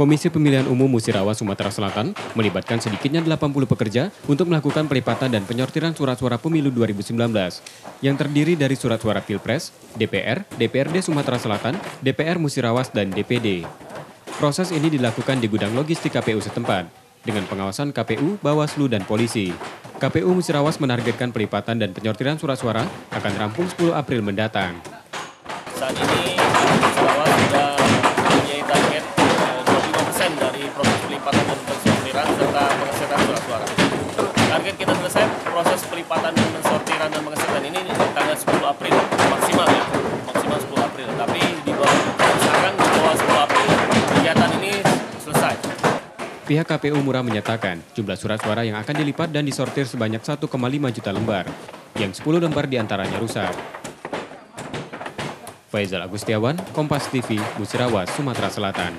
Komisi Pemilihan Umum Musirawas Sumatera Selatan melibatkan sedikitnya 80 pekerja untuk melakukan pelipatan dan penyortiran surat suara pemilu 2019 yang terdiri dari surat suara Pilpres, DPR, DPRD Sumatera Selatan, DPR Musirawas, dan DPD. Proses ini dilakukan di gudang logistik KPU setempat dengan pengawasan KPU, Bawaslu, dan polisi. KPU Musirawas menargetkan pelipatan dan penyortiran surat suara akan rampung 10 April mendatang. Saat ini Musirawas sudah proses pelipatan dan pensortiran serta pengesetan surat suara. Target kita selesai proses pelipatan dan pensortiran dan pengesetan ini tanggal 10 April maksimal ya, maksimal 10 April. Tapi di bawah misalkan di bawah 10 April kegiatan ini selesai. Pihak KPU Murah menyatakan jumlah surat suara yang akan dilipat dan disortir sebanyak 1,5 juta lembar, yang 10 lembar di antaranya rusak. Faizal Agustiawan, Kompas TV, Musirawas, Sumatera Selatan.